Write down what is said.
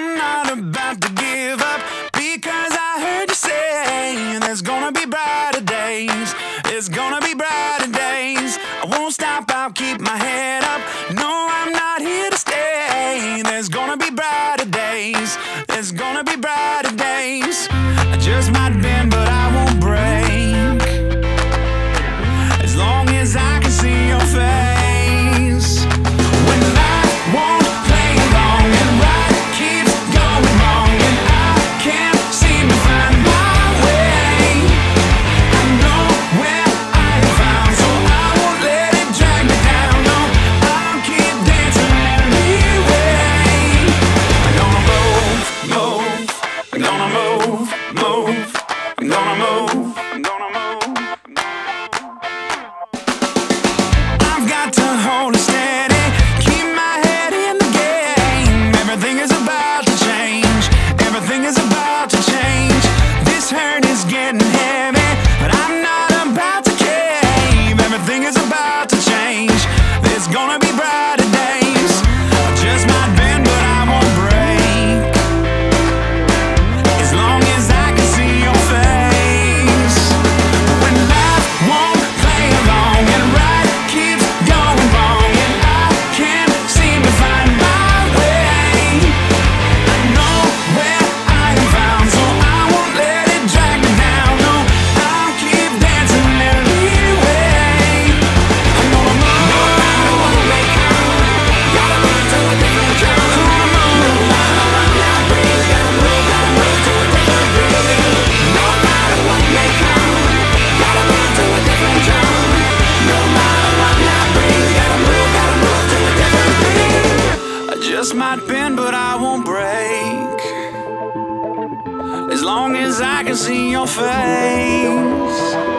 I'm not about to give up because I heard you say there's gonna be brighter days. There's gonna be brighter days. I won't stop, I'll keep my head up. No, I'm not here to stay. There's gonna be brighter days. There's gonna be brighter days. I just might bend. trust might bend, but I won't break. As long as I can see your face.